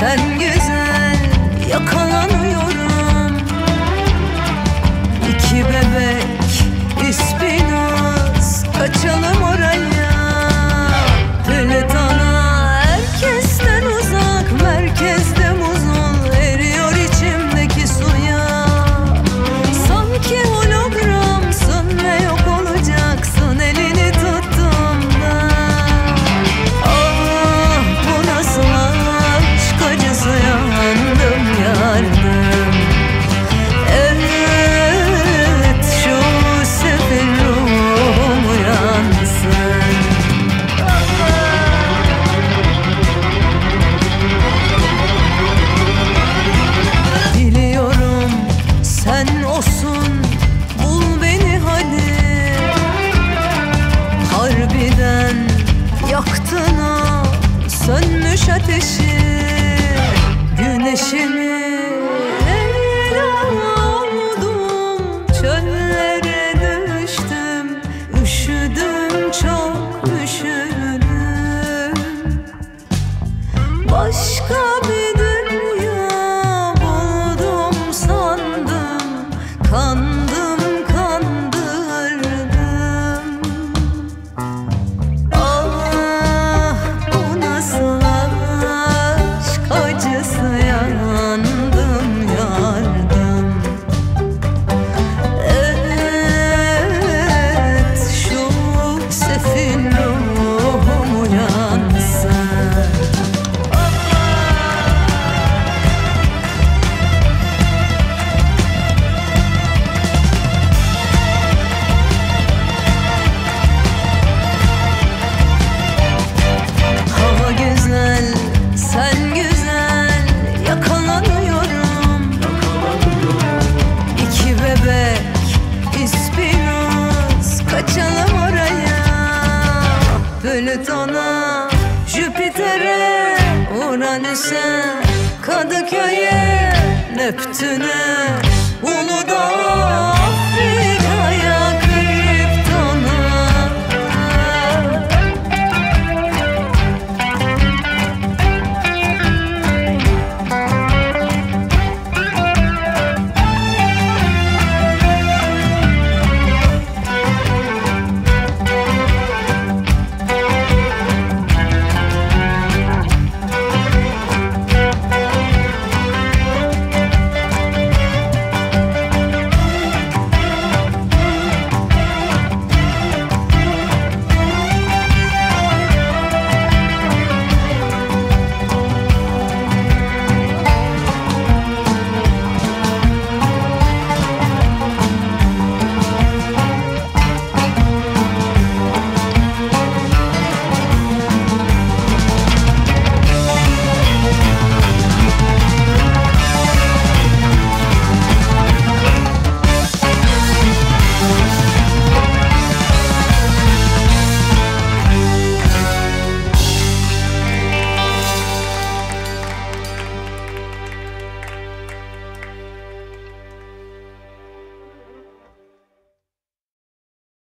Sen güzel yakalanıyorum. İki bebek ispin olursun bul beni hadi Harbiden yaktın ha sönmüş ateşi Güneşimi oldum çöllere düştüm Üşüdüm çok üşüdüm. Başka Plüton'a, Jüpiter'e, Uranüs'e, Kadıköy'e, Neptün'e, Uludağ'a